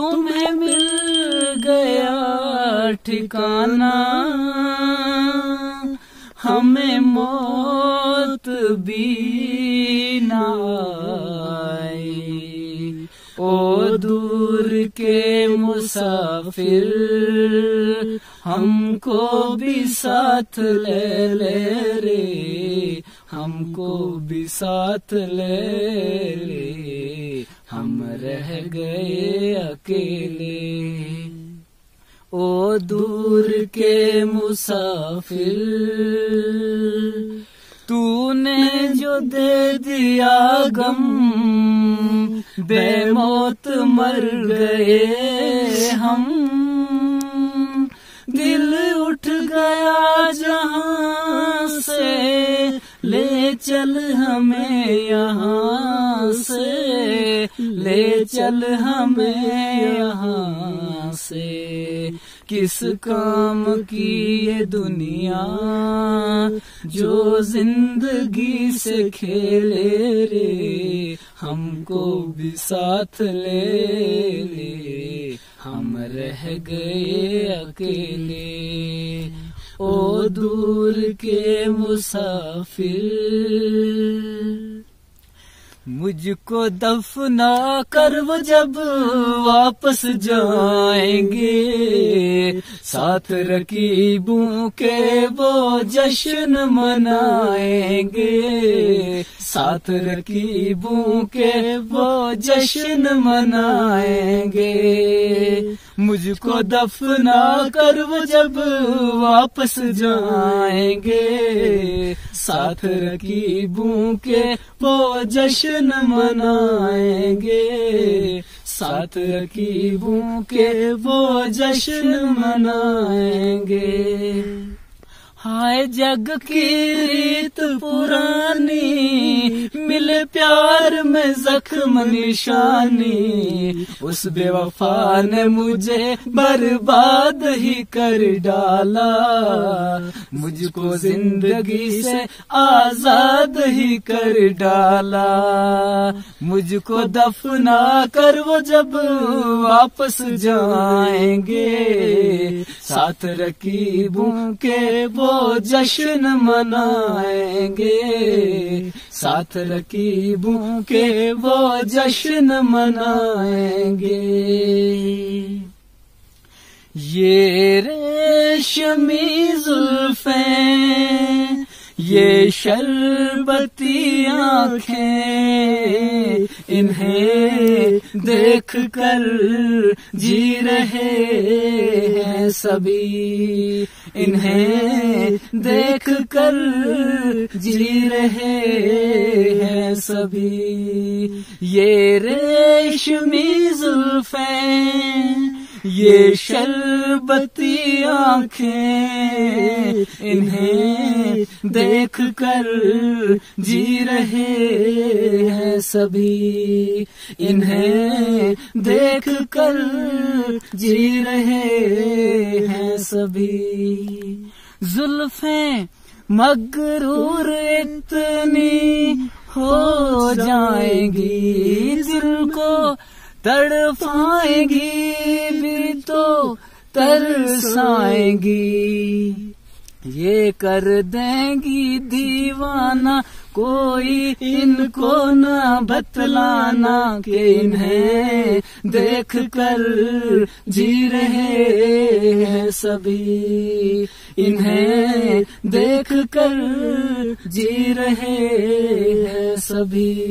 तुम्हें मिल गया ठिकाना। हमें मौत भी ना ओ दूर के मुसाफिर, हमको भी साथ ले ले रे, हमको भी साथ ले ले हम रह गए अकेले। ओ दूर के मुसाफिर, तूने जो दे दिया गम, बेमौत मर गए हम। दिल उठ गया जहाँ से, ले चल हमें यहाँ से। ले चल हमें यहाँ से। किस काम की ये दुनिया? जो ज़िंदगी से खेले रे, हमको भी साथ ले ले। हम रह गए अकेले। ओ दूर के मुसाफिर। मुझको दफना कर वो जब वापस जाएँगे। साथ रकीबों के वो जश्न मनाएँगे। साथ रकीबों के वो जश्न मनाएँगे। मुझको दफना कर वो जब वापस जाएँगे। साथ रकीबों के वो जश्न मनाएँगे। साथ रकीबों के वो जश्न मनाएँगे। हाय जग की रीत पुरानी, मिले प्यार में जख्म निशानी। उस बेवफा ने मुझे बर्बाद ही कर डाला। मुझको ज़िंदगी से आज़ाद ही कर डाला। मुझको दफना कर वो जब वापस जाएँगे। साथ रकीबों के वो जश्न मनाएँगे। साथ रकीबों के वो जश्न मनाएँगे। ये रेशमी जुल्फे ये शरबती आँखें इन्हें देख कर जी रहे हैं सभी। इन्हें देख कर जी रहे हैं सभी। ये रेशमी जुल्फें, ये शरबती आँखें इन्हें देख कर जी रहे हैं सभी। इन्हें देख कर जी रहे हैं सभी। जुल्फे मगरूर इतनी हो जाएँगी, दिल को तड़पाएँगी भी तो तरसाएँगी। ये कर देंगी दीवाना, कोई इनको न बतलाना कि इन्हें देख कर जी रहे हैं सभी। इन्हें देख कर जी रहे हैं सभी।